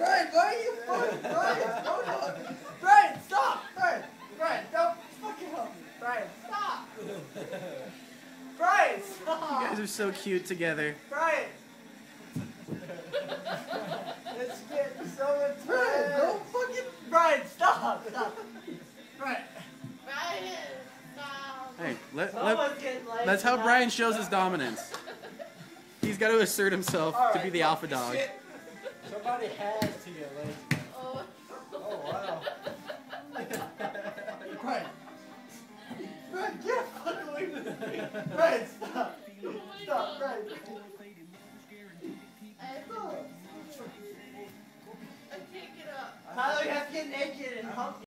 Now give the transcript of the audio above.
Brian, why are you fucking Brian? Hold on. Brian, stop! Brian, Brian, don't fucking help me. Brian, stop! Brian, stop! You guys are so cute together. Brian! it's getting so intense. Brian, don't fucking... Brian, stop! Stop! Brian. Brian, stop! Hey, let, let, that's how Brian shows his dominance. He's got to assert himself right, to be the alpha dog. Shit. Somebody has to get laid. Oh. Oh, wow. Brian. Brian, get fucking away from me. Stop. Oh stop, Brian. I can't get up. Tyler, you have to get naked and hump